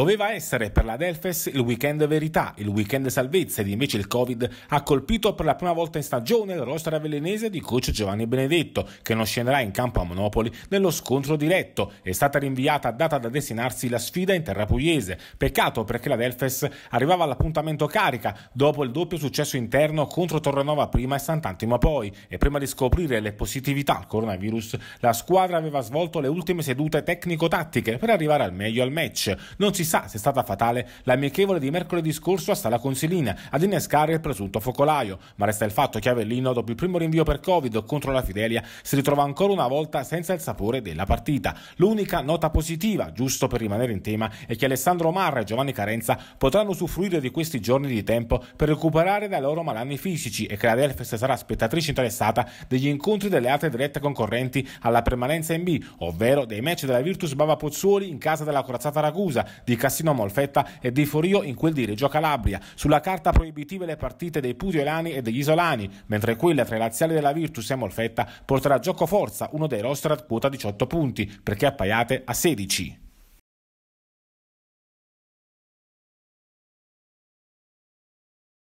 Doveva essere per la Delfes il weekend verità, il weekend salvezza ed invece il Covid ha colpito per la prima volta in stagione il roster avellinese di coach Giovanni Benedetto, che non scenderà in campo a Monopoli nello scontro diretto. È stata rinviata data da destinarsi la sfida in terra pugliese. Peccato perché la Delfes arrivava all'appuntamento carica dopo il doppio successo interno contro Torrenova prima e Sant'Antimo poi e prima di scoprire le positività al coronavirus, la squadra aveva svolto le ultime sedute tecnico-tattiche per arrivare al meglio al match. Non si sa se è stata fatale l'amichevole di mercoledì scorso a Stalla Consilina ad innescare il presunto focolaio, ma resta il fatto che Avellino, dopo il primo rinvio per Covid contro la Fidelia, si ritrova ancora una volta senza il sapore della partita. L'unica nota positiva, giusto per rimanere in tema, è che Alessandro Marra e Giovanni Carenza potranno usufruire di questi giorni di tempo per recuperare dai loro malanni fisici e che la Delfes sarà spettatrice interessata degli incontri delle altre dirette concorrenti alla permanenza in B, ovvero dei match della Virtus Bava Pozzuoli in casa della corazzata Ragusa, di Cassino Molfetta e di Forio in quel di Reggio Calabria. Sulla carta proibitive le partite dei Pudiolani e degli Isolani, mentre quella tra i laziali della Virtus e Molfetta porterà a gioco forza uno dei roster a quota 18 punti, perché appaiate a 16.